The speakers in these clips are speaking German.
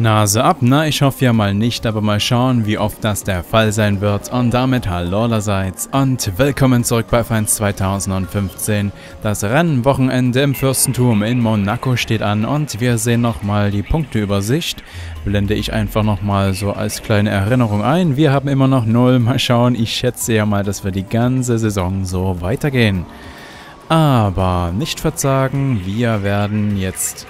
Nase ab, na ich hoffe ja mal nicht, aber mal schauen, wie oft das der Fall sein wird. Und damit hallo allerseits und willkommen zurück bei F1 2015. Das Rennwochenende im Fürstentum in Monaco steht an und wir sehen nochmal die Punkteübersicht. Blende ich einfach nochmal so als kleine Erinnerung ein. Wir haben immer noch 0, mal schauen, ich schätze ja mal, dass wir die ganze Saison so weitergehen. Aber nicht verzagen, wir werden jetzt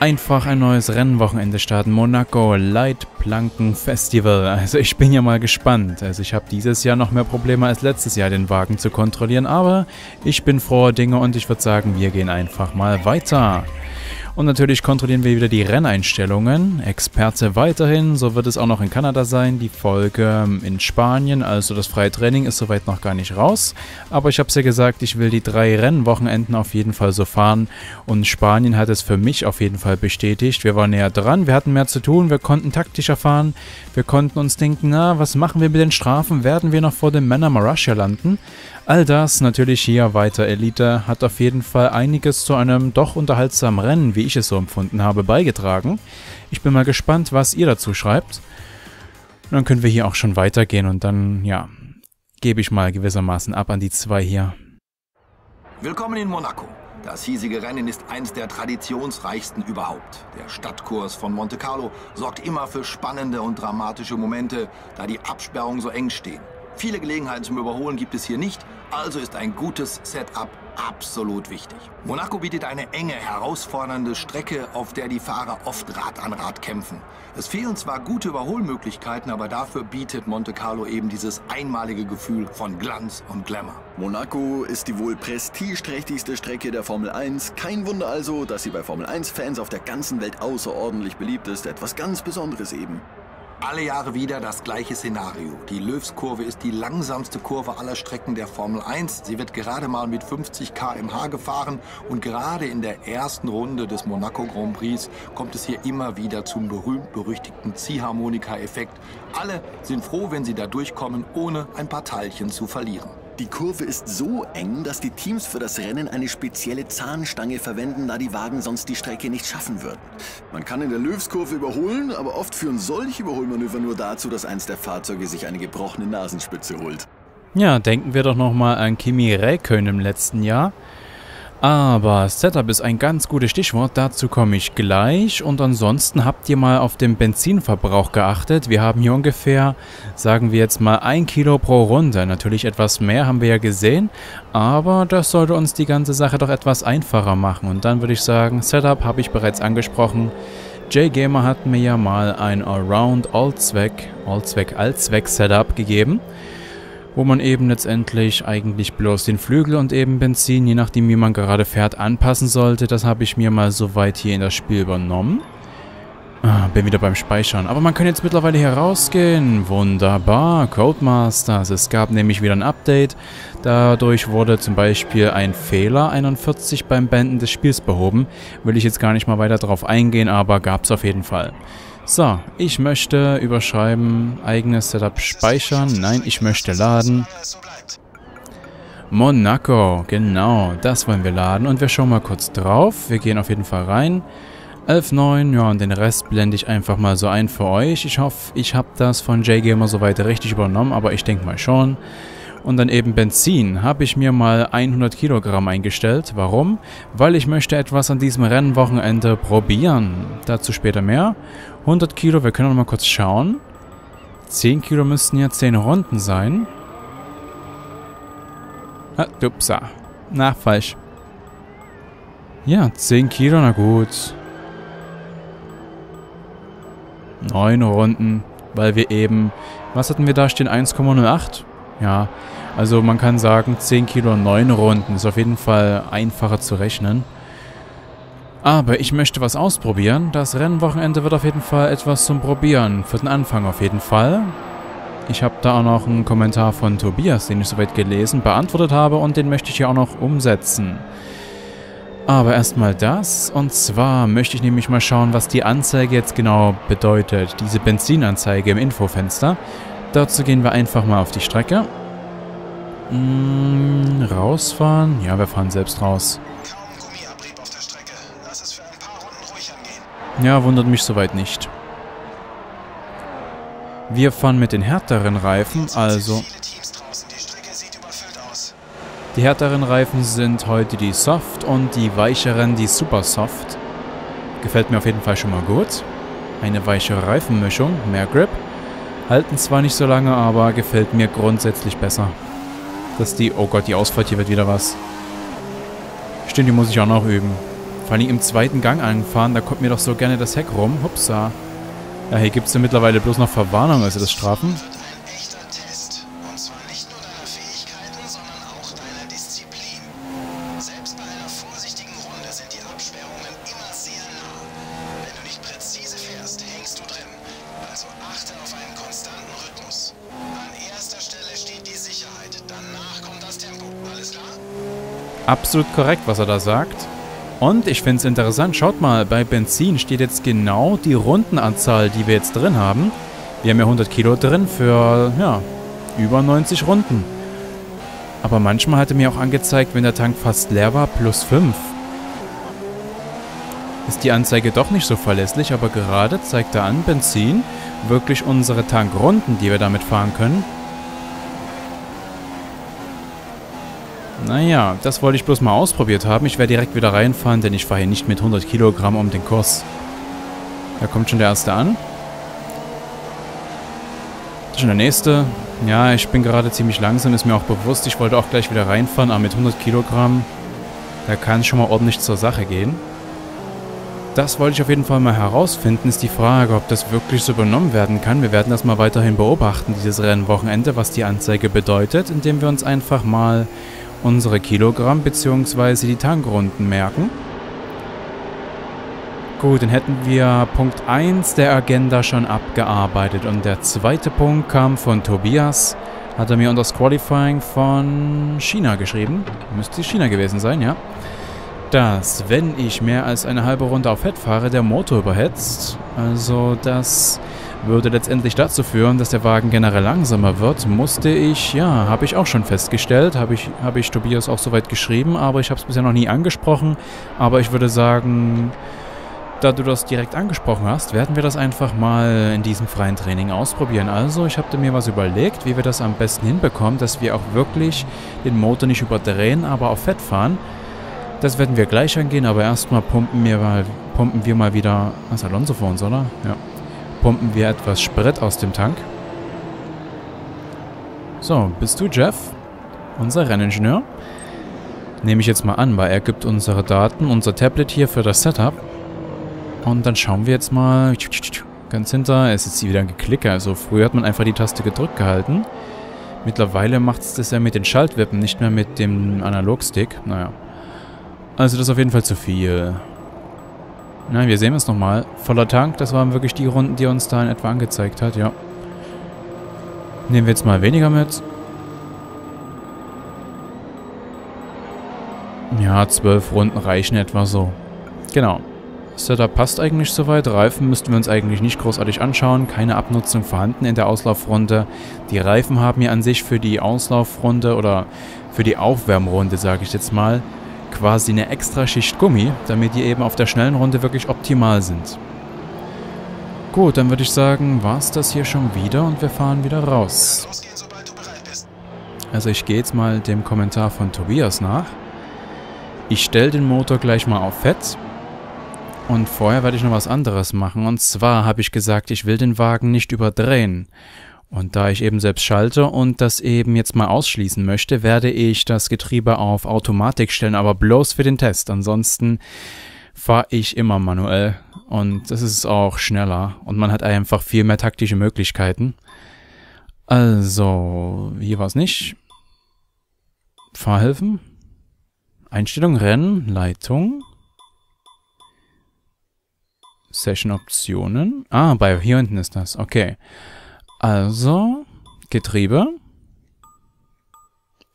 einfach ein neues Rennwochenende starten. Monaco Leitplanken Festival. Also ich bin ja mal gespannt. Also ich habe dieses Jahr noch mehr Probleme als letztes Jahr, den Wagen zu kontrollieren. Aber ich bin froher Dinge und ich würde sagen, wir gehen einfach mal weiter. Und natürlich kontrollieren wir wieder die Renneinstellungen. Experte weiterhin, so wird es auch noch in Kanada sein. Die Folge in Spanien, also das freie Training, ist soweit noch gar nicht raus. Aber ich habe es ja gesagt, ich will die drei Rennwochenenden auf jeden Fall so fahren. Und Spanien hat es für mich auf jeden Fall bestätigt. Wir waren näher dran, wir hatten mehr zu tun, wir konnten taktischer fahren. Wir konnten uns denken, na, was machen wir mit den Strafen? Werden wir noch vor dem Männer Marussia landen? All das natürlich hier weiter Elite hat auf jeden Fall einiges zu einem doch unterhaltsamen Rennen, wie ich es so empfunden habe, beigetragen. Ich bin mal gespannt, was ihr dazu schreibt. Und dann können wir hier auch schon weitergehen und dann, ja, gebe ich mal gewissermaßen ab an die zwei hier. Willkommen in Monaco. Das hiesige Rennen ist eins der traditionsreichsten überhaupt. Der Stadtkurs von Monte Carlo sorgt immer für spannende und dramatische Momente, da die Absperrungen so eng stehen. Viele Gelegenheiten zum Überholen gibt es hier nicht, also ist ein gutes Setup absolut wichtig. Monaco bietet eine enge, herausfordernde Strecke, auf der die Fahrer oft Rad an Rad kämpfen. Es fehlen zwar gute Überholmöglichkeiten, aber dafür bietet Monte Carlo eben dieses einmalige Gefühl von Glanz und Glamour. Monaco ist die wohl prestigeträchtigste Strecke der Formel 1. Kein Wunder also, dass sie bei Formel 1-Fans auf der ganzen Welt außerordentlich beliebt ist. Etwas ganz Besonderes eben. Alle Jahre wieder das gleiche Szenario. Die Löwskurve ist die langsamste Kurve aller Strecken der Formel 1. Sie wird gerade mal mit 50 km/h gefahren und gerade in der ersten Runde des Monaco Grand Prix kommt es hier immer wieder zum berühmt-berüchtigten Ziehharmonika-Effekt. Alle sind froh, wenn sie da durchkommen, ohne ein paar Teilchen zu verlieren. Die Kurve ist so eng, dass die Teams für das Rennen eine spezielle Zahnstange verwenden, da die Wagen sonst die Strecke nicht schaffen würden. Man kann in der Löwskurve überholen, aber oft führen solche Überholmanöver nur dazu, dass eins der Fahrzeuge sich eine gebrochene Nasenspitze holt. Ja, denken wir doch nochmal an Kimi Räikkönen im letzten Jahr. Aber Setup ist ein ganz gutes Stichwort, dazu komme ich gleich. Und ansonsten habt ihr mal auf den Benzinverbrauch geachtet. Wir haben hier ungefähr, sagen wir jetzt mal, ein Kilo pro Runde. Natürlich etwas mehr haben wir ja gesehen, aber das sollte uns die ganze Sache doch etwas einfacher machen. Und dann würde ich sagen, Setup habe ich bereits angesprochen. J-Gamer hat mir ja mal ein Around Allzweck, Allzweck, Allzweck Setup gegeben wo man eben letztendlich eigentlich bloß den Flügel und eben Benzin, je nachdem wie man gerade fährt, anpassen sollte. Das habe ich mir mal soweit hier in das Spiel übernommen. Ah, bin wieder beim Speichern. Aber man kann jetzt mittlerweile hier rausgehen. Wunderbar, Codemasters. Es gab nämlich wieder ein Update. Dadurch wurde zum Beispiel ein Fehler 41 beim Beenden des Spiels behoben. Will ich jetzt gar nicht mal weiter drauf eingehen, aber gab es auf jeden Fall. So, ich möchte überschreiben, eigenes Setup speichern. Nein, ich möchte laden. Monaco, genau, das wollen wir laden. Und wir schauen mal kurz drauf. Wir gehen auf jeden Fall rein. 11.9, ja, und den Rest blende ich einfach mal so ein für euch. Ich hoffe, ich habe das von JGamer soweit richtig übernommen, aber ich denke mal schon. Und dann eben Benzin habe ich mir mal 100 Kilogramm eingestellt. Warum? Weil ich möchte etwas an diesem Rennwochenende probieren. Dazu später mehr. 100 Kilo, wir können noch mal kurz schauen. 10 Kilo müssten ja 10 Runden sein. Ah, upsa. Na, falsch. Ja, 10 Kilo, na gut. 9 Runden, weil wir eben... Was hatten wir da stehen? 1,08? Ja, also man kann sagen, 10 Kilo 9 Runden ist auf jeden Fall einfacher zu rechnen. Aber ich möchte was ausprobieren. Das Rennwochenende wird auf jeden Fall etwas zum Probieren. Für den Anfang auf jeden Fall. Ich habe da auch noch einen Kommentar von Tobias, den ich soweit gelesen, beantwortet habe und den möchte ich hier auch noch umsetzen. Aber erstmal das. Und zwar möchte ich nämlich mal schauen, was die Anzeige jetzt genau bedeutet. Diese Benzinanzeige im Infofenster. Dazu gehen wir einfach mal auf die Strecke. Hm, rausfahren? Ja, wir fahren selbst raus. Ja, wundert mich soweit nicht. Wir fahren mit den härteren Reifen, also... Die härteren Reifen sind heute die Soft und die weicheren die Super Soft. Gefällt mir auf jeden Fall schon mal gut. Eine weiche Reifenmischung, mehr Grip. Halten zwar nicht so lange, aber gefällt mir grundsätzlich besser. Dass die... Oh Gott, die Ausfahrt hier wird wieder was. Stimmt, die muss ich auch noch üben. Vor allem im zweiten Gang anfahren, da kommt mir doch so gerne das Heck rum. Hupsa. Ja, hier gibt es ja mittlerweile bloß noch Verwarnung, also das Strafen. absolut korrekt, was er da sagt. Und ich finde es interessant, schaut mal, bei Benzin steht jetzt genau die Rundenanzahl, die wir jetzt drin haben. Wir haben ja 100 Kilo drin für, ja, über 90 Runden. Aber manchmal hat er mir auch angezeigt, wenn der Tank fast leer war, plus 5. Ist die Anzeige doch nicht so verlässlich, aber gerade zeigt er an, Benzin, wirklich unsere Tankrunden, die wir damit fahren können, Naja, das wollte ich bloß mal ausprobiert haben. Ich werde direkt wieder reinfahren, denn ich fahre hier nicht mit 100 Kilogramm um den Kurs. Da kommt schon der erste an. Das ist schon der nächste. Ja, ich bin gerade ziemlich langsam, ist mir auch bewusst. Ich wollte auch gleich wieder reinfahren, aber mit 100 Kilogramm, da kann es schon mal ordentlich zur Sache gehen. Das wollte ich auf jeden Fall mal herausfinden, ist die Frage, ob das wirklich so übernommen werden kann. Wir werden das mal weiterhin beobachten, dieses Rennwochenende, was die Anzeige bedeutet, indem wir uns einfach mal unsere Kilogramm bzw. die Tankrunden merken. Gut, dann hätten wir Punkt 1 der Agenda schon abgearbeitet und der zweite Punkt kam von Tobias. Hat er mir unter das Qualifying von China geschrieben. Müsste China gewesen sein, ja. Dass, wenn ich mehr als eine halbe Runde auf Fett fahre, der Motor überhetzt. Also, das würde letztendlich dazu führen, dass der Wagen generell langsamer wird, musste ich, ja, habe ich auch schon festgestellt, habe ich, hab ich Tobias auch soweit geschrieben, aber ich habe es bisher noch nie angesprochen. Aber ich würde sagen, da du das direkt angesprochen hast, werden wir das einfach mal in diesem freien Training ausprobieren. Also, ich habe mir was überlegt, wie wir das am besten hinbekommen, dass wir auch wirklich den Motor nicht überdrehen, aber auf Fett fahren. Das werden wir gleich angehen, aber erstmal pumpen wir mal, pumpen wir mal wieder. Was Alonso vor uns, oder? Ja pumpen wir etwas Sprit aus dem Tank. So, bist du Jeff? Unser Renningenieur? Nehme ich jetzt mal an, weil er gibt unsere Daten, unser Tablet hier für das Setup. Und dann schauen wir jetzt mal ganz hinter. Es ist wieder ein Geklicke. Also früher hat man einfach die Taste gedrückt gehalten. Mittlerweile macht es das ja mit den Schaltwippen, nicht mehr mit dem Analogstick. Naja. Also das ist auf jeden Fall zu viel. Na, wir sehen es nochmal. Voller Tank, das waren wirklich die Runden, die uns da in etwa angezeigt hat, ja. Nehmen wir jetzt mal weniger mit. Ja, zwölf Runden reichen etwa so. Genau. Setup passt eigentlich soweit. Reifen müssten wir uns eigentlich nicht großartig anschauen. Keine Abnutzung vorhanden in der Auslaufrunde. Die Reifen haben hier an sich für die Auslaufrunde oder für die Aufwärmrunde, sage ich jetzt mal, quasi eine extra Schicht Gummi, damit die eben auf der schnellen Runde wirklich optimal sind. Gut, dann würde ich sagen, war es das hier schon wieder und wir fahren wieder raus. Also ich gehe jetzt mal dem Kommentar von Tobias nach. Ich stelle den Motor gleich mal auf Fett. Und vorher werde ich noch was anderes machen. Und zwar habe ich gesagt, ich will den Wagen nicht überdrehen. Und da ich eben selbst schalte und das eben jetzt mal ausschließen möchte, werde ich das Getriebe auf Automatik stellen, aber bloß für den Test. Ansonsten fahre ich immer manuell und das ist auch schneller und man hat einfach viel mehr taktische Möglichkeiten. Also, hier war es nicht. Fahrhilfen. Einstellung, Rennen, Leitung. Session-Optionen. Ah, bei hier hinten ist das. Okay. Also, Getriebe.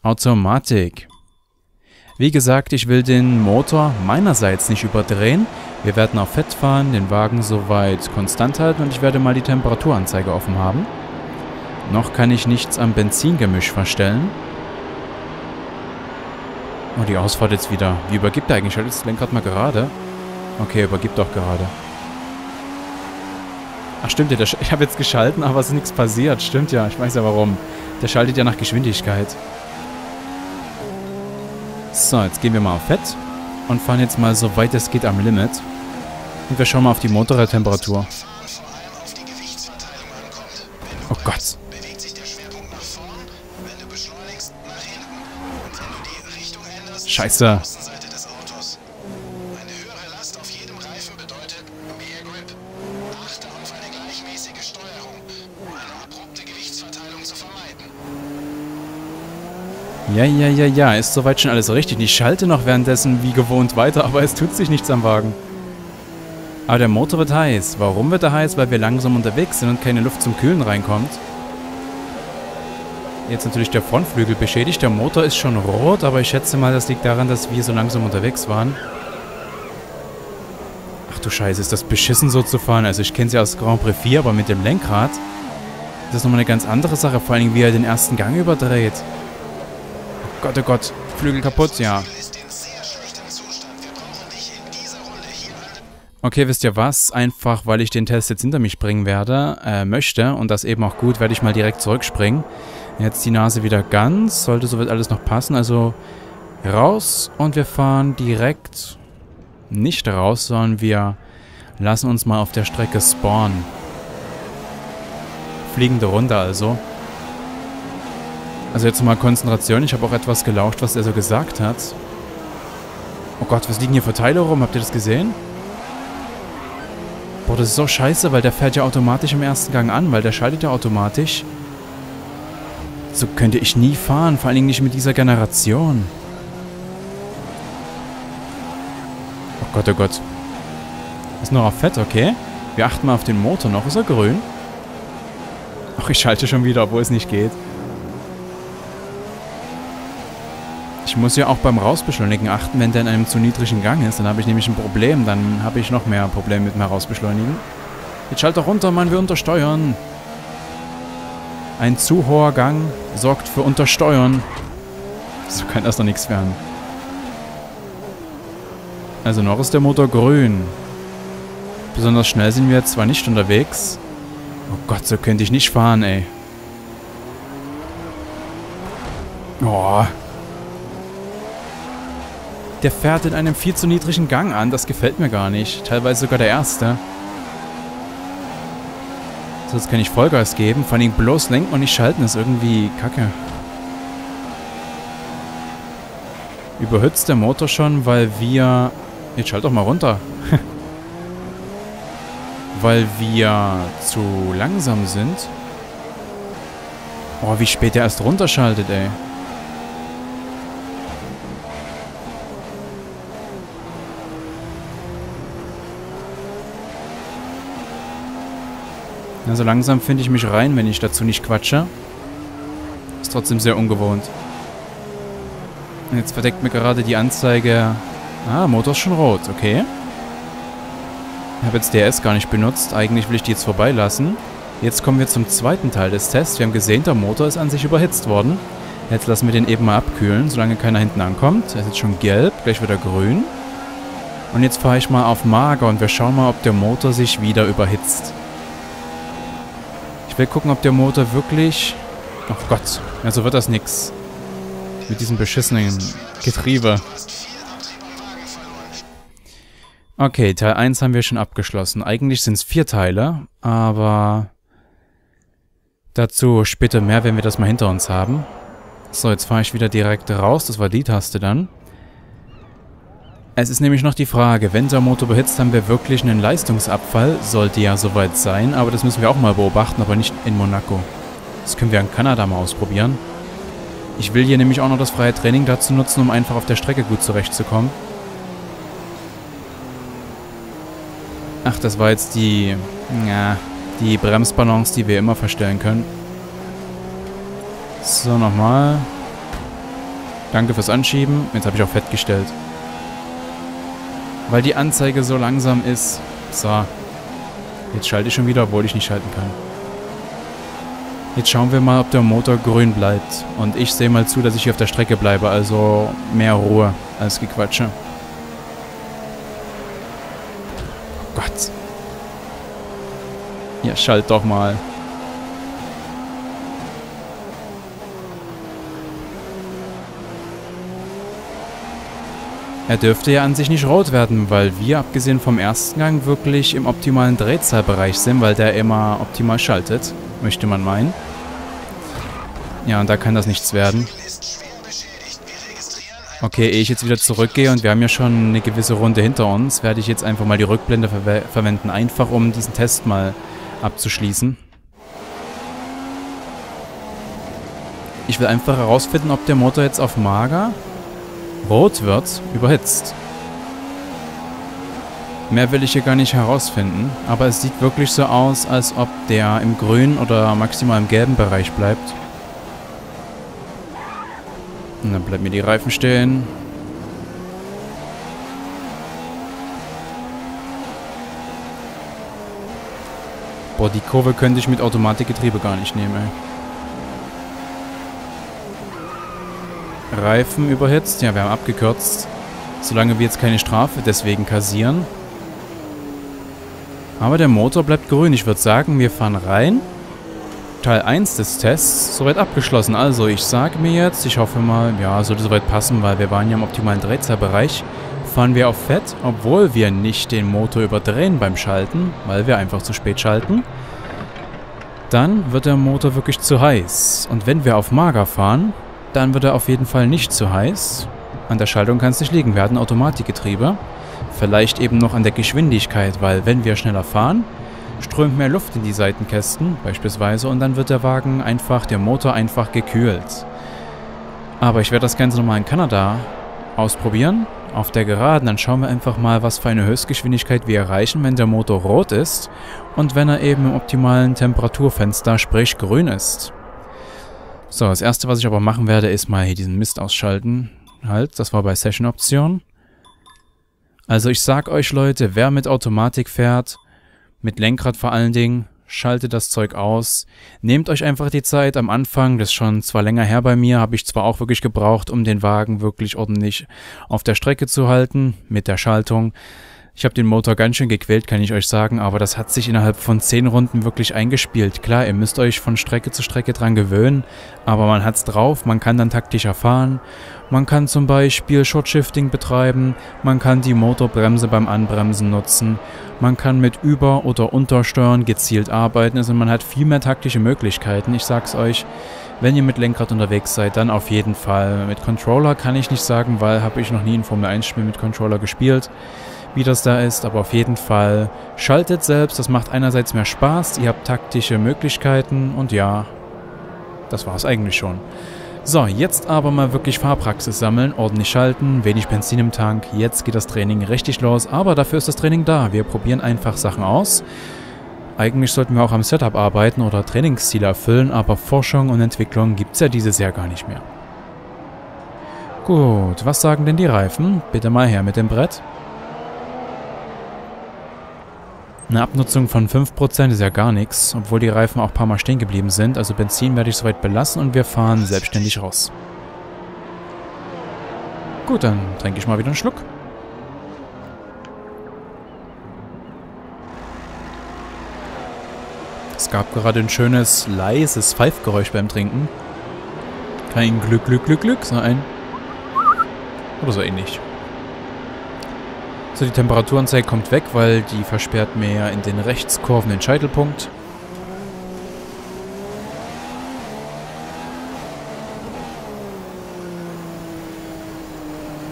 Automatik. Wie gesagt, ich will den Motor meinerseits nicht überdrehen. Wir werden auf Fett fahren, den Wagen soweit konstant halten und ich werde mal die Temperaturanzeige offen haben. Noch kann ich nichts am Benzingemisch verstellen. Oh, die Ausfahrt jetzt wieder. Wie übergibt er eigentlich? Halt das Lenkrad mal gerade. Okay, übergibt doch gerade. Ach stimmt ja, ich habe jetzt geschalten, aber es ist nichts passiert. Stimmt ja, ich weiß ja warum. Der schaltet ja nach Geschwindigkeit. So, jetzt gehen wir mal auf Fett und fahren jetzt mal so weit es geht am Limit. Und wir schauen mal auf die Motorradtemperatur. Oh Gott. Scheiße. Ja, ja, ja, ja, ist soweit schon alles richtig. Ich schalte noch währenddessen wie gewohnt weiter, aber es tut sich nichts am Wagen. Aber der Motor wird heiß. Warum wird er heiß? Weil wir langsam unterwegs sind und keine Luft zum Kühlen reinkommt. Jetzt natürlich der Frontflügel beschädigt. Der Motor ist schon rot, aber ich schätze mal, das liegt daran, dass wir so langsam unterwegs waren. Ach du Scheiße, ist das beschissen so zu fahren. Also ich kenne sie aus Grand Prix 4, aber mit dem Lenkrad das ist nochmal eine ganz andere Sache. Vor allem, wie er den ersten Gang überdreht. Gott, oh Gott. Flügel kaputt, ja. Okay, wisst ihr was? Einfach, weil ich den Test jetzt hinter mich bringen werde, äh, möchte und das eben auch gut, werde ich mal direkt zurückspringen. Jetzt die Nase wieder ganz. Sollte soweit alles noch passen. Also raus und wir fahren direkt nicht raus, sondern wir lassen uns mal auf der Strecke spawnen. Fliegende Runde also. Also jetzt mal Konzentration. Ich habe auch etwas gelauscht, was er so gesagt hat. Oh Gott, was liegen hier für Teile rum? Habt ihr das gesehen? Boah, das ist so scheiße, weil der fährt ja automatisch im ersten Gang an, weil der schaltet ja automatisch. So könnte ich nie fahren, vor allen Dingen nicht mit dieser Generation. Oh Gott, oh Gott. Ist noch auf Fett, okay. Wir achten mal auf den Motor noch. Ist er grün? Ach, ich schalte schon wieder, obwohl es nicht geht. Ich muss ja auch beim Rausbeschleunigen achten, wenn der in einem zu niedrigen Gang ist. Dann habe ich nämlich ein Problem. Dann habe ich noch mehr Probleme mit dem Herausbeschleunigen. Jetzt schalte runter, Mann, wir untersteuern. Ein zu hoher Gang sorgt für Untersteuern. So kann das doch nichts werden. Also noch ist der Motor grün. Besonders schnell sind wir jetzt zwar nicht unterwegs. Oh Gott, so könnte ich nicht fahren, ey. Oh. Der fährt in einem viel zu niedrigen Gang an. Das gefällt mir gar nicht. Teilweise sogar der erste. So, jetzt kann ich Vollgas geben. Vor allem bloß lenken und nicht schalten ist irgendwie kacke. Überhützt der Motor schon, weil wir... Jetzt schalt doch mal runter. weil wir zu langsam sind. Oh, wie spät der erst runterschaltet, ey. Also langsam finde ich mich rein, wenn ich dazu nicht quatsche. Ist trotzdem sehr ungewohnt. Und jetzt verdeckt mir gerade die Anzeige... Ah, Motor ist schon rot, okay. Ich habe jetzt DS gar nicht benutzt. Eigentlich will ich die jetzt vorbeilassen. Jetzt kommen wir zum zweiten Teil des Tests. Wir haben gesehen, der Motor ist an sich überhitzt worden. Jetzt lassen wir den eben mal abkühlen, solange keiner hinten ankommt. Er ist jetzt schon gelb, gleich wieder grün. Und jetzt fahre ich mal auf Mager und wir schauen mal, ob der Motor sich wieder überhitzt. Ich will gucken, ob der Motor wirklich... Ach Gott, ja, so wird das nix. Mit diesem beschissenen Getriebe. Okay, Teil 1 haben wir schon abgeschlossen. Eigentlich sind es vier Teile, aber dazu später mehr, wenn wir das mal hinter uns haben. So, jetzt fahre ich wieder direkt raus. Das war die Taste dann. Es ist nämlich noch die Frage, wenn der Motor behitzt, haben wir wirklich einen Leistungsabfall? Sollte ja soweit sein, aber das müssen wir auch mal beobachten, aber nicht in Monaco. Das können wir in Kanada mal ausprobieren. Ich will hier nämlich auch noch das freie Training dazu nutzen, um einfach auf der Strecke gut zurechtzukommen. Ach, das war jetzt die... Ja, die Bremsbalance, die wir immer verstellen können. So, nochmal. Danke fürs Anschieben. Jetzt habe ich auch fett gestellt. Weil die Anzeige so langsam ist. So. Jetzt schalte ich schon wieder, obwohl ich nicht schalten kann. Jetzt schauen wir mal, ob der Motor grün bleibt. Und ich sehe mal zu, dass ich hier auf der Strecke bleibe. Also mehr Ruhe als Gequatsche. Ja, schalt doch mal. Er dürfte ja an sich nicht rot werden, weil wir, abgesehen vom ersten Gang, wirklich im optimalen Drehzahlbereich sind, weil der immer optimal schaltet, möchte man meinen. Ja, und da kann das nichts werden. Okay, ehe ich jetzt wieder zurückgehe und wir haben ja schon eine gewisse Runde hinter uns, werde ich jetzt einfach mal die Rückblende ver verwenden, einfach um diesen Test mal abzuschließen. Ich will einfach herausfinden, ob der Motor jetzt auf Mager rot wird, überhitzt. Mehr will ich hier gar nicht herausfinden, aber es sieht wirklich so aus, als ob der im grünen oder maximal im gelben Bereich bleibt. Und dann bleiben mir die Reifen stehen. Boah, die Kurve könnte ich mit Automatikgetriebe gar nicht nehmen, ey. Reifen überhitzt. Ja, wir haben abgekürzt. Solange wir jetzt keine Strafe deswegen kassieren. Aber der Motor bleibt grün. Ich würde sagen, wir fahren rein. Teil 1 des Tests soweit abgeschlossen. Also ich sage mir jetzt, ich hoffe mal, ja, sollte soweit passen, weil wir waren ja im optimalen Drehzahlbereich. Fahren wir auf Fett, obwohl wir nicht den Motor überdrehen beim Schalten, weil wir einfach zu spät schalten. Dann wird der Motor wirklich zu heiß. Und wenn wir auf Mager fahren, dann wird er auf jeden Fall nicht zu heiß. An der Schaltung kann es nicht liegen. Wir hatten Automatikgetriebe. Vielleicht eben noch an der Geschwindigkeit, weil wenn wir schneller fahren, strömt mehr Luft in die Seitenkästen beispielsweise und dann wird der Wagen einfach, der Motor einfach gekühlt. Aber ich werde das Ganze nochmal in Kanada ausprobieren. Auf der Geraden, dann schauen wir einfach mal, was für eine Höchstgeschwindigkeit wir erreichen, wenn der Motor rot ist und wenn er eben im optimalen Temperaturfenster, sprich grün ist. So, das erste, was ich aber machen werde, ist mal hier diesen Mist ausschalten. Halt, das war bei Session-Option. Also ich sag euch Leute, wer mit Automatik fährt, mit Lenkrad vor allen Dingen, schaltet das Zeug aus. Nehmt euch einfach die Zeit am Anfang, das ist schon zwar länger her bei mir, habe ich zwar auch wirklich gebraucht, um den Wagen wirklich ordentlich auf der Strecke zu halten, mit der Schaltung. Ich habe den Motor ganz schön gequält, kann ich euch sagen, aber das hat sich innerhalb von 10 Runden wirklich eingespielt. Klar, ihr müsst euch von Strecke zu Strecke dran gewöhnen, aber man hat's drauf, man kann dann taktischer fahren. Man kann zum Beispiel Short-Shifting betreiben, man kann die Motorbremse beim Anbremsen nutzen, man kann mit Über- oder Untersteuern gezielt arbeiten, also man hat viel mehr taktische Möglichkeiten, ich sag's euch. Wenn ihr mit Lenkrad unterwegs seid, dann auf jeden Fall. Mit Controller kann ich nicht sagen, weil habe ich noch nie ein Formel 1 Spiel mit Controller gespielt wie das da ist, aber auf jeden Fall schaltet selbst, das macht einerseits mehr Spaß, ihr habt taktische Möglichkeiten und ja, das war es eigentlich schon. So, jetzt aber mal wirklich Fahrpraxis sammeln, ordentlich schalten, wenig Benzin im Tank, jetzt geht das Training richtig los, aber dafür ist das Training da, wir probieren einfach Sachen aus. Eigentlich sollten wir auch am Setup arbeiten oder Trainingsziele erfüllen, aber Forschung und Entwicklung gibt es ja dieses Jahr gar nicht mehr. Gut, was sagen denn die Reifen? Bitte mal her mit dem Brett. Eine Abnutzung von 5% ist ja gar nichts, obwohl die Reifen auch ein paar Mal stehen geblieben sind. Also Benzin werde ich soweit belassen und wir fahren selbstständig raus. Gut, dann trinke ich mal wieder einen Schluck. Es gab gerade ein schönes, leises Pfeifgeräusch beim Trinken. Kein Glück, Glück, Glück, Glück, sondern ein... Oder so ähnlich. So, die Temperaturanzeige kommt weg, weil die versperrt mehr in den Rechtskurven den Scheitelpunkt.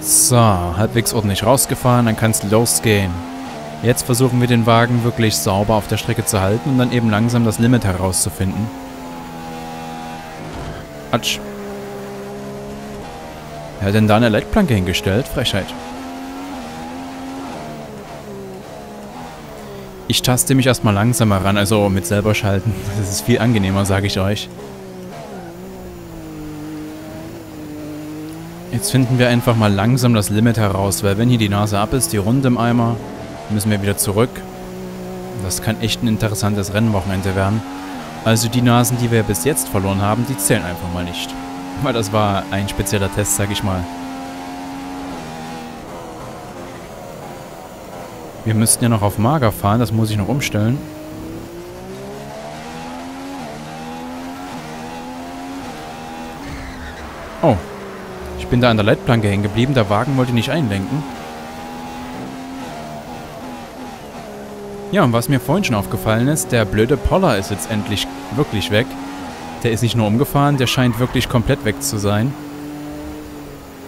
So, halbwegs ordentlich rausgefahren, dann kann es losgehen. Jetzt versuchen wir den Wagen wirklich sauber auf der Strecke zu halten und dann eben langsam das Limit herauszufinden. Atsch. Wer hat denn da eine Leitplanke hingestellt? Frechheit. Ich taste mich erstmal langsamer ran, also mit selber schalten. Das ist viel angenehmer, sage ich euch. Jetzt finden wir einfach mal langsam das Limit heraus, weil wenn hier die Nase ab ist, die Runde im Eimer, müssen wir wieder zurück. Das kann echt ein interessantes Rennwochenende werden. Also die Nasen, die wir bis jetzt verloren haben, die zählen einfach mal nicht. Weil das war ein spezieller Test, sag ich mal. Wir müssten ja noch auf Mager fahren, das muss ich noch umstellen. Oh. Ich bin da an der Leitplanke hängen geblieben, der Wagen wollte nicht einlenken. Ja, und was mir vorhin schon aufgefallen ist, der blöde Poller ist jetzt endlich wirklich weg. Der ist nicht nur umgefahren, der scheint wirklich komplett weg zu sein.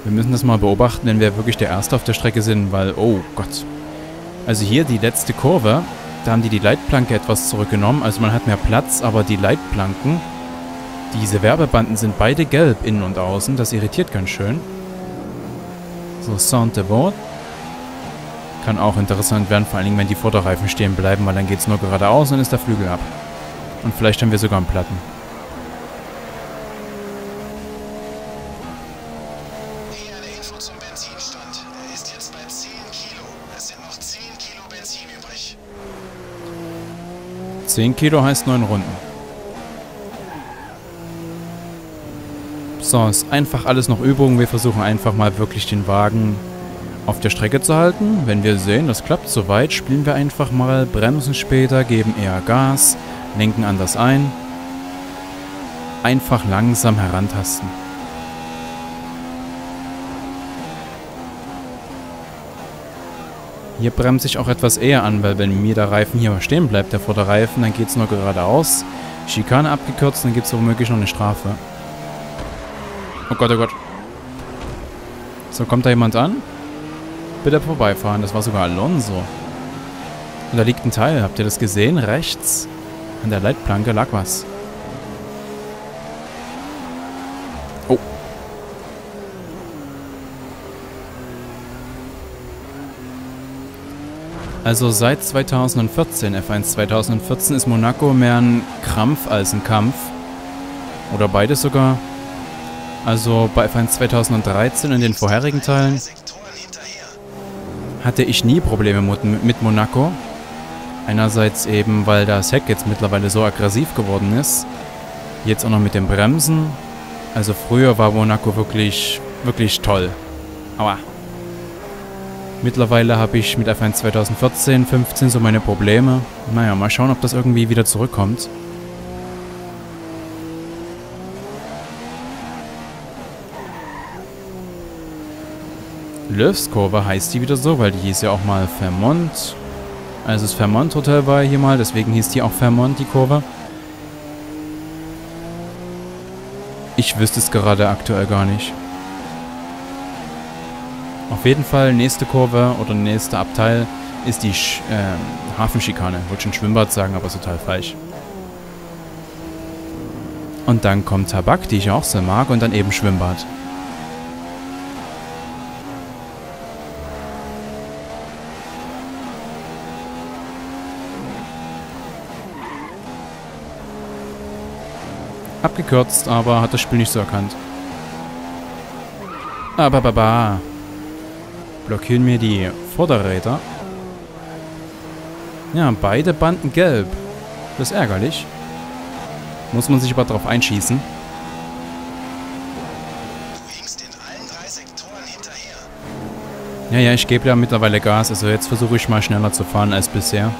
Wir müssen das mal beobachten, wenn wir wirklich der Erste auf der Strecke sind, weil, oh Gott, also hier die letzte Kurve, da haben die die Leitplanke etwas zurückgenommen. Also man hat mehr Platz, aber die Leitplanken, diese Werbebanden sind beide gelb, innen und außen. Das irritiert ganz schön. So, Sound de Bord. Kann auch interessant werden, vor allen Dingen, wenn die Vorderreifen stehen bleiben, weil dann geht es nur geradeaus und ist der Flügel ab. Und vielleicht haben wir sogar einen Platten. 10 Kilo heißt 9 Runden. So, ist einfach alles noch Übung. Wir versuchen einfach mal wirklich den Wagen auf der Strecke zu halten. Wenn wir sehen, das klappt soweit, spielen wir einfach mal, bremsen später, geben eher Gas, lenken anders ein. Einfach langsam herantasten. Hier bremse ich auch etwas eher an, weil wenn mir der Reifen hier stehen bleibt, der Vorderreifen, dann geht es nur geradeaus. Schikane abgekürzt, dann gibt es womöglich noch eine Strafe. Oh Gott, oh Gott. So, kommt da jemand an? Bitte vorbeifahren. Das war sogar Alonso. Und da liegt ein Teil. Habt ihr das gesehen? Rechts. An der Leitplanke lag was. Also seit 2014, F1 2014, ist Monaco mehr ein Krampf als ein Kampf. Oder beides sogar. Also bei F1 2013 in den vorherigen Teilen hatte ich nie Probleme mit Monaco. Einerseits eben, weil das Heck jetzt mittlerweile so aggressiv geworden ist. Jetzt auch noch mit den Bremsen. Also früher war Monaco wirklich, wirklich toll. Aua. Mittlerweile habe ich mit F1 2014, 15 so meine Probleme. Naja, mal schauen, ob das irgendwie wieder zurückkommt. Löwskurve heißt die wieder so, weil die hieß ja auch mal Vermont. Also das Vermont Hotel war hier mal, deswegen hieß die auch Vermont, die Kurve. Ich wüsste es gerade aktuell gar nicht. Auf jeden Fall, nächste Kurve oder nächster Abteil ist die Sch ähm, Hafenschikane. Wollte schon Schwimmbad sagen, aber ist total falsch. Und dann kommt Tabak, die ich auch sehr mag, und dann eben Schwimmbad. Abgekürzt, aber hat das Spiel nicht so erkannt. Aber baba. Blockieren mir die Vorderräder. Ja, beide Banden gelb. Das ist ärgerlich. Muss man sich aber drauf einschießen. Du hinkst in allen drei Sektoren hinterher. Ja, ja, ich gebe ja mittlerweile Gas. Also jetzt versuche ich mal schneller zu fahren als bisher.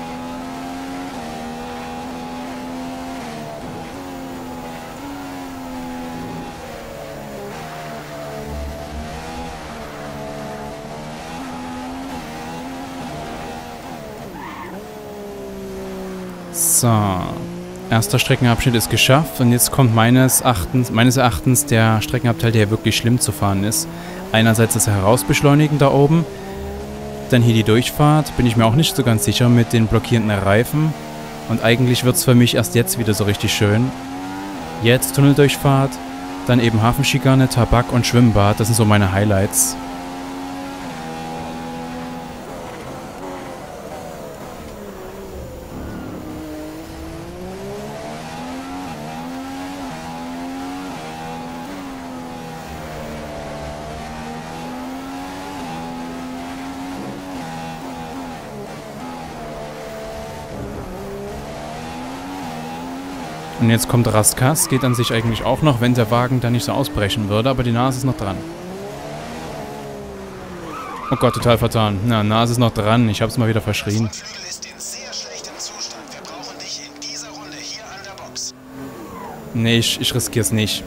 So. Erster Streckenabschnitt ist geschafft und jetzt kommt meines Erachtens, meines Erachtens der Streckenabteil, der wirklich schlimm zu fahren ist. Einerseits das Herausbeschleunigen da oben, dann hier die Durchfahrt, bin ich mir auch nicht so ganz sicher mit den blockierenden Reifen. Und eigentlich wird es für mich erst jetzt wieder so richtig schön. Jetzt Tunneldurchfahrt, dann eben Hafenschikane, Tabak und Schwimmbad, das sind so meine Highlights. Und jetzt kommt Raskas, geht an sich eigentlich auch noch, wenn der Wagen da nicht so ausbrechen würde, aber die Nase ist noch dran. Oh Gott, total vertan. Na, Nase ist noch dran, ich hab's mal wieder verschrien. Nee, ich, ich riskier's nicht.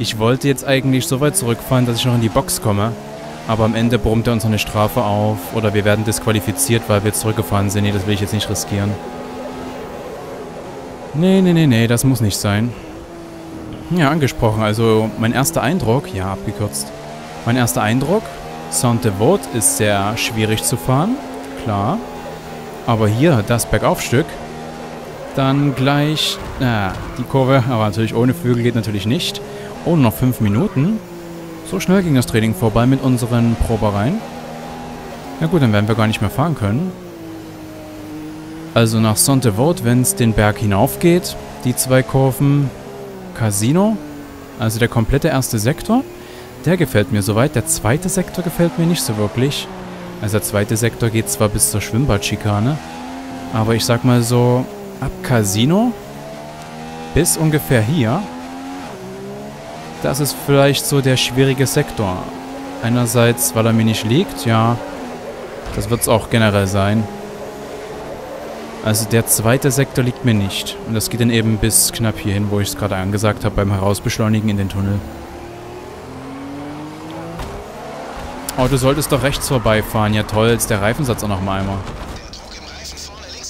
Ich wollte jetzt eigentlich so weit zurückfahren, dass ich noch in die Box komme. Aber am Ende brummt er uns noch eine Strafe auf. Oder wir werden disqualifiziert, weil wir zurückgefahren sind. Nee, das will ich jetzt nicht riskieren. Nee, nee, nee, nee, das muss nicht sein. Ja, angesprochen. Also mein erster Eindruck, ja, abgekürzt. Mein erster Eindruck, Saint-Devote ist sehr schwierig zu fahren, klar. Aber hier, das Bergaufstück, dann gleich, äh, die Kurve, aber natürlich ohne Flügel geht natürlich nicht. Oh, noch fünf Minuten. So schnell ging das Training vorbei mit unseren Probereien. Ja gut, dann werden wir gar nicht mehr fahren können. Also nach Saint-Devote, wenn es den Berg hinaufgeht, die zwei Kurven, Casino, also der komplette erste Sektor, der gefällt mir soweit. Der zweite Sektor gefällt mir nicht so wirklich. Also der zweite Sektor geht zwar bis zur Schwimmbadschikane, aber ich sag mal so, ab Casino bis ungefähr hier, das ist vielleicht so der schwierige Sektor. Einerseits, weil er mir nicht liegt, ja, das wird es auch generell sein. Also der zweite Sektor liegt mir nicht. Und das geht dann eben bis knapp hierhin, wo ich es gerade angesagt habe, beim Herausbeschleunigen in den Tunnel. Oh, du solltest doch rechts vorbeifahren. Ja toll, jetzt der Reifensatz auch noch mal einmal.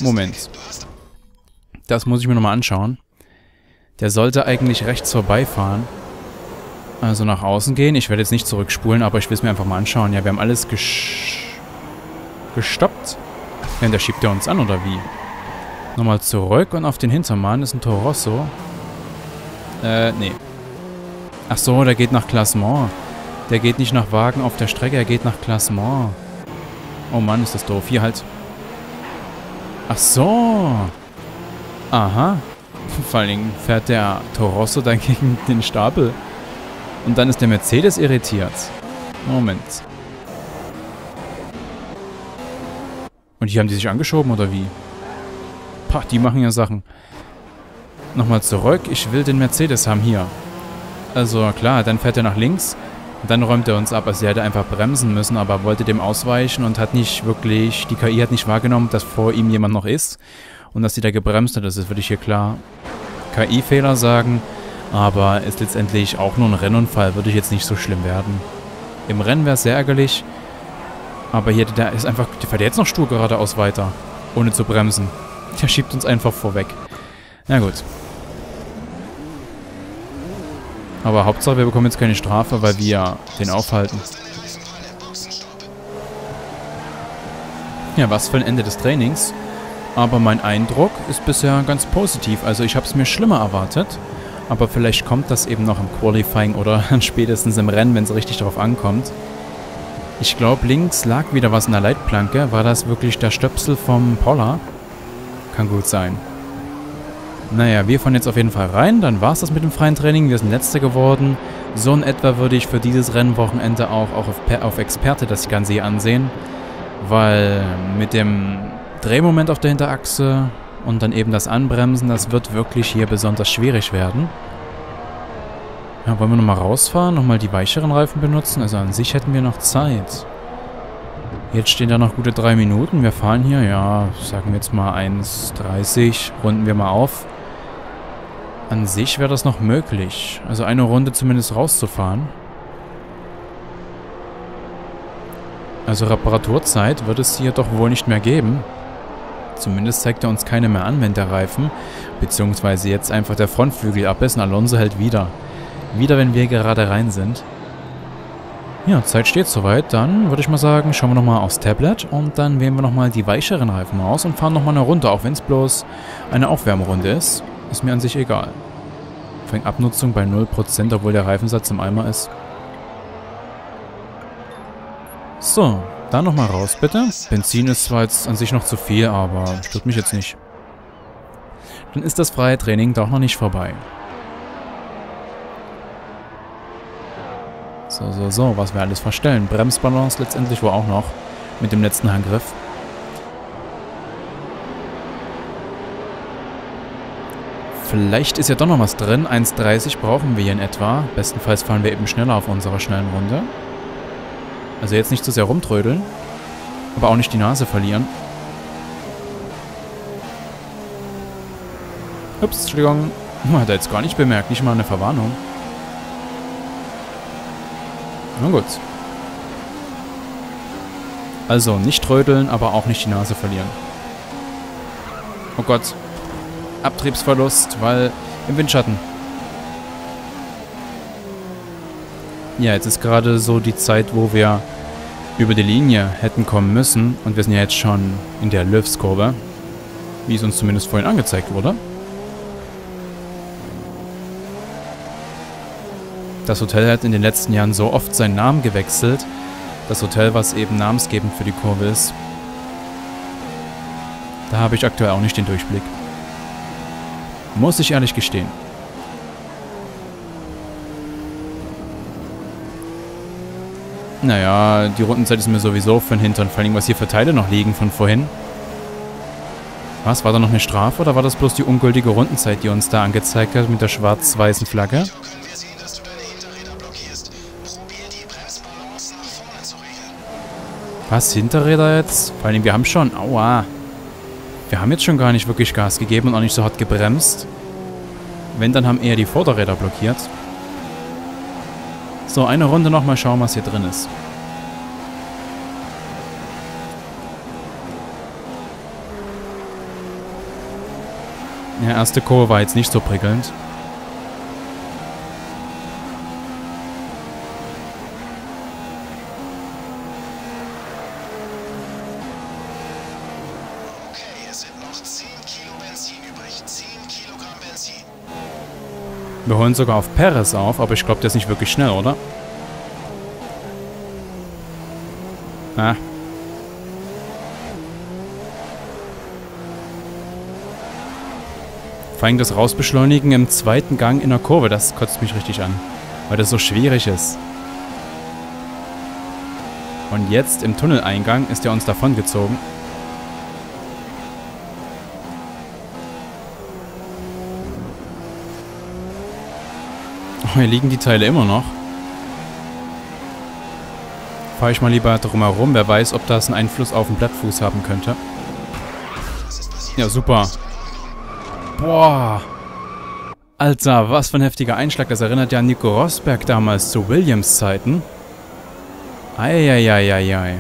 Moment. Das muss ich mir nochmal anschauen. Der sollte eigentlich rechts vorbeifahren. Also nach außen gehen. Ich werde jetzt nicht zurückspulen, aber ich will es mir einfach mal anschauen. Ja, wir haben alles gesch gestoppt. Ja, der schiebt er uns an, oder wie? Nochmal zurück und auf den Hintermann ist ein Torosso. Äh, nee. Ach so, der geht nach Klassement. Der geht nicht nach Wagen auf der Strecke, er geht nach Klassement. Oh Mann, ist das doof. Hier halt. Ach so. Aha. Vor allen Dingen fährt der Torosso dann gegen den Stapel. Und dann ist der Mercedes irritiert. Moment. Und hier haben die sich angeschoben, oder wie? Pah, die machen ja Sachen. Nochmal zurück. Ich will den Mercedes haben hier. Also klar, dann fährt er nach links. Dann räumt er uns ab. Also er hätte einfach bremsen müssen, aber wollte dem ausweichen und hat nicht wirklich, die KI hat nicht wahrgenommen, dass vor ihm jemand noch ist. Und dass sie da gebremst hat, das ist wirklich hier klar. KI-Fehler sagen, aber ist letztendlich auch nur ein Rennunfall, würde ich jetzt nicht so schlimm werden. Im Rennen wäre es sehr ärgerlich, aber hier, der ist einfach, der fährt jetzt noch stur geradeaus weiter, ohne zu bremsen. Der schiebt uns einfach vorweg. Na gut. Aber Hauptsache, wir bekommen jetzt keine Strafe, weil wir den aufhalten. Ja, was für ein Ende des Trainings. Aber mein Eindruck ist bisher ganz positiv. Also ich habe es mir schlimmer erwartet. Aber vielleicht kommt das eben noch im Qualifying oder spätestens im Rennen, wenn es richtig darauf ankommt. Ich glaube, links lag wieder was in der Leitplanke. War das wirklich der Stöpsel vom Poller? Kann gut sein. Naja, wir fahren jetzt auf jeden Fall rein. Dann war es das mit dem freien Training. Wir sind Letzte geworden. So in etwa würde ich für dieses Rennwochenende auch, auch auf, auf Experte das Ganze hier ansehen. Weil mit dem Drehmoment auf der Hinterachse und dann eben das Anbremsen, das wird wirklich hier besonders schwierig werden. Ja, wollen wir nochmal rausfahren, nochmal die weicheren Reifen benutzen? Also an sich hätten wir noch Zeit. Jetzt stehen da noch gute drei Minuten. Wir fahren hier, ja, sagen wir jetzt mal 1,30. Runden wir mal auf. An sich wäre das noch möglich. Also eine Runde zumindest rauszufahren. Also Reparaturzeit wird es hier doch wohl nicht mehr geben. Zumindest zeigt er uns keine mehr an, wenn der Reifen, beziehungsweise jetzt einfach der Frontflügel ab ist und Alonso hält wieder. Wieder, wenn wir gerade rein sind. Ja, Zeit steht soweit. Dann würde ich mal sagen, schauen wir nochmal aufs Tablet und dann wählen wir nochmal die weicheren Reifen aus und fahren nochmal eine Runde, auch wenn es bloß eine Aufwärmrunde ist. Ist mir an sich egal. Vor Abnutzung bei 0%, obwohl der Reifensatz im Eimer ist. So, dann nochmal raus, bitte. Benzin ist zwar jetzt an sich noch zu viel, aber stört mich jetzt nicht. Dann ist das freie Training doch noch nicht vorbei. So, so, so, was wir alles verstellen. Bremsbalance letztendlich wohl auch noch. Mit dem letzten Handgriff. Vielleicht ist ja doch noch was drin. 1,30 brauchen wir hier in etwa. Bestenfalls fahren wir eben schneller auf unserer schnellen Runde. Also jetzt nicht zu sehr rumtrödeln. Aber auch nicht die Nase verlieren. Ups, Entschuldigung. Hat er jetzt gar nicht bemerkt. Nicht mal eine Verwarnung. Na gut. Also nicht trödeln, aber auch nicht die Nase verlieren. Oh Gott. Abtriebsverlust, weil im Windschatten. Ja, jetzt ist gerade so die Zeit, wo wir über die Linie hätten kommen müssen. Und wir sind ja jetzt schon in der Löwskurve. Wie es uns zumindest vorhin angezeigt wurde. Das Hotel hat in den letzten Jahren so oft seinen Namen gewechselt. Das Hotel, was eben namensgebend für die Kurve ist. Da habe ich aktuell auch nicht den Durchblick. Muss ich ehrlich gestehen. Naja, die Rundenzeit ist mir sowieso für den Hintern. Vor allem, was hier für Teile noch liegen von vorhin. Was, war da noch eine Strafe oder war das bloß die ungültige Rundenzeit, die uns da angezeigt hat mit der schwarz-weißen Flagge? Was, Hinterräder jetzt? Vor allem, wir haben schon... Aua. Wir haben jetzt schon gar nicht wirklich Gas gegeben und auch nicht so hart gebremst. Wenn, dann haben eher die Vorderräder blockiert. So, eine Runde noch mal schauen, was hier drin ist. Ja, erste Kurve war jetzt nicht so prickelnd. Wir holen sogar auf Perez auf, aber ich glaube, der ist nicht wirklich schnell, oder? Ah. Vor allem das Rausbeschleunigen im zweiten Gang in der Kurve, das kotzt mich richtig an. Weil das so schwierig ist. Und jetzt im Tunneleingang ist er uns davongezogen. Oh, hier liegen die Teile immer noch. Fahre ich mal lieber drumherum. Wer weiß, ob das einen Einfluss auf den Blattfuß haben könnte. Ja, super. Boah. Alter, was für ein heftiger Einschlag. Das erinnert ja an Nico Rosberg damals zu Williams Zeiten. Eieieiei.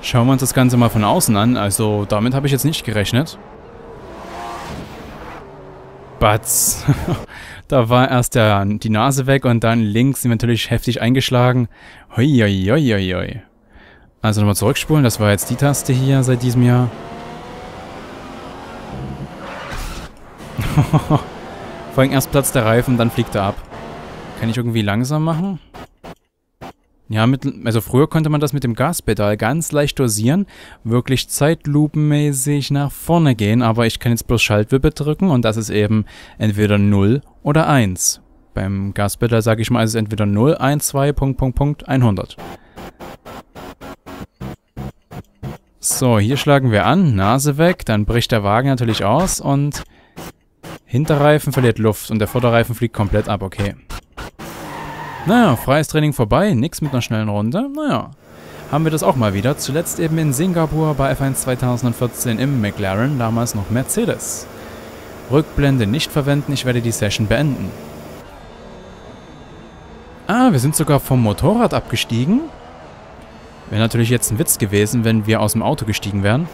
Schauen wir uns das Ganze mal von außen an. Also, damit habe ich jetzt nicht gerechnet. Batz. da war erst der, die Nase weg und dann links natürlich heftig eingeschlagen. Hoi, Also nochmal zurückspulen. Das war jetzt die Taste hier seit diesem Jahr. Vor allem erst platzt der Reifen, dann fliegt er ab. Kann ich irgendwie langsam machen? Ja, mit, also früher konnte man das mit dem Gaspedal ganz leicht dosieren, wirklich zeitlupenmäßig nach vorne gehen, aber ich kann jetzt bloß Schaltwippe drücken und das ist eben entweder 0 oder 1. Beim Gaspedal sage ich mal, ist es entweder 0, 1, 2, Punkt, Punkt, Punkt, 100. So, hier schlagen wir an, Nase weg, dann bricht der Wagen natürlich aus und Hinterreifen verliert Luft und der Vorderreifen fliegt komplett ab, okay. Naja, freies Training vorbei, nix mit einer schnellen Runde. Naja, haben wir das auch mal wieder. Zuletzt eben in Singapur bei F1 2014 im McLaren, damals noch Mercedes. Rückblende nicht verwenden, ich werde die Session beenden. Ah, wir sind sogar vom Motorrad abgestiegen. Wäre natürlich jetzt ein Witz gewesen, wenn wir aus dem Auto gestiegen wären.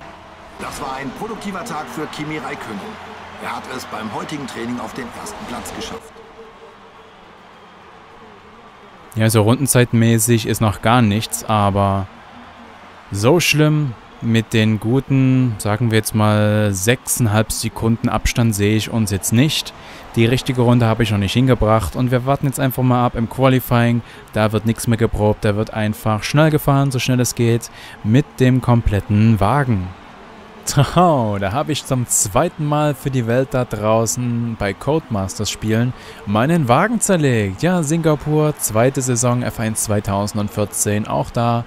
Das war ein produktiver Tag für Kimi Räikkönen. Er hat es beim heutigen Training auf den ersten Platz geschafft. Ja, so rundenzeitmäßig ist noch gar nichts, aber so schlimm mit den guten, sagen wir jetzt mal, 6,5 Sekunden Abstand sehe ich uns jetzt nicht. Die richtige Runde habe ich noch nicht hingebracht und wir warten jetzt einfach mal ab im Qualifying. Da wird nichts mehr geprobt, da wird einfach schnell gefahren, so schnell es geht, mit dem kompletten Wagen. Oh, da habe ich zum zweiten Mal für die Welt da draußen bei Codemasters Spielen meinen Wagen zerlegt. Ja, Singapur, zweite Saison F1 2014, auch da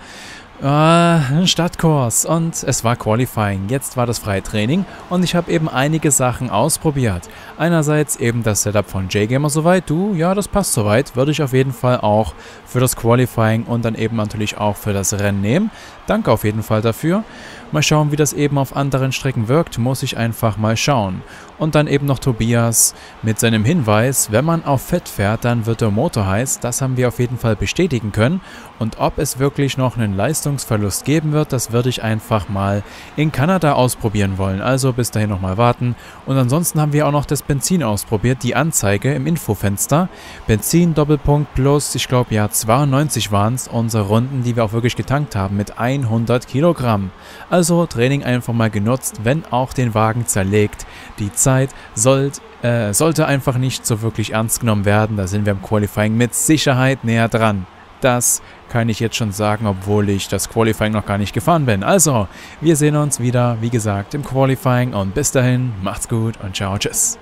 äh, Stadtkurs und es war Qualifying. Jetzt war das freie Training und ich habe eben einige Sachen ausprobiert. Einerseits eben das Setup von JGamer soweit. Du, ja, das passt soweit. Würde ich auf jeden Fall auch für das Qualifying und dann eben natürlich auch für das Rennen nehmen. Danke auf jeden Fall dafür. Mal schauen, wie das eben auf anderen Strecken wirkt, muss ich einfach mal schauen. Und dann eben noch Tobias mit seinem Hinweis, wenn man auf Fett fährt, dann wird der Motor heiß. Das haben wir auf jeden Fall bestätigen können. Und ob es wirklich noch einen Leistungsverlust geben wird, das würde ich einfach mal in Kanada ausprobieren wollen. Also bis dahin nochmal warten. Und ansonsten haben wir auch noch das Benzin ausprobiert, die Anzeige im Infofenster. Benzin Doppelpunkt plus, ich glaube ja 92 waren es, unsere Runden, die wir auch wirklich getankt haben mit 100 Kilogramm. Also Training einfach mal genutzt, wenn auch den Wagen zerlegt. Die Zeit sollt, äh, sollte einfach nicht so wirklich ernst genommen werden. Da sind wir im Qualifying mit Sicherheit näher dran. Das kann ich jetzt schon sagen, obwohl ich das Qualifying noch gar nicht gefahren bin. Also, wir sehen uns wieder, wie gesagt, im Qualifying und bis dahin, macht's gut und ciao, tschüss.